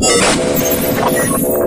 you